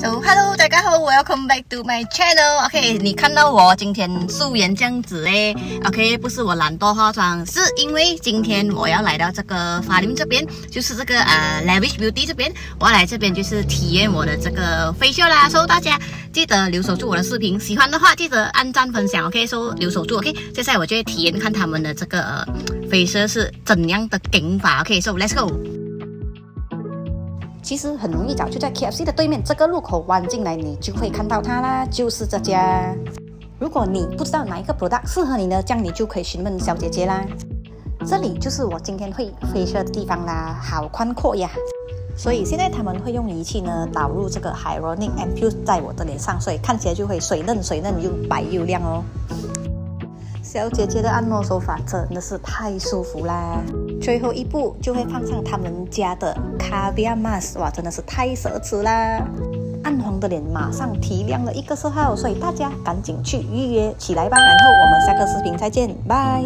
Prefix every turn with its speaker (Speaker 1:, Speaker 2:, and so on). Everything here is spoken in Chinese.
Speaker 1: So hello，大家好，Welcome back to my channel。OK，你看到我今天素颜这样子诶 o k 不是我懒惰化妆，是因为今天我要来到这个法林这边，就是这个呃 Lavish Beauty 这边，我要来这边就是体验我的这个 facial 啦。所以大家记得留守住我的视频，喜欢的话记得按赞分享。OK，所以留守住。OK，接下来我就会体验看他们的这个 facial 是怎样的顶法。OK，so let's go。
Speaker 2: 其实很容易找，就在 KFC 的对面这个路口弯进来，你就会看到它啦，就是这家。如果你不知道哪一个 product 适合你呢，这样你就可以询问小姐姐啦。这里就是我今天会飞车的地方啦，好宽阔呀。所以现在他们会用仪器呢导入这个 Hyaluronic a m p u l e 在我的脸上，所以看起来就会水嫩水嫩又白又亮哦。小姐姐的按摩手法真的是太舒服啦。最后一步就会放上他们家的 c a v i a Mask，哇，真的是太奢侈啦！暗黄的脸马上提亮了一个色号，所以大家赶紧去预约起来吧。然后我们下个视频再见，拜。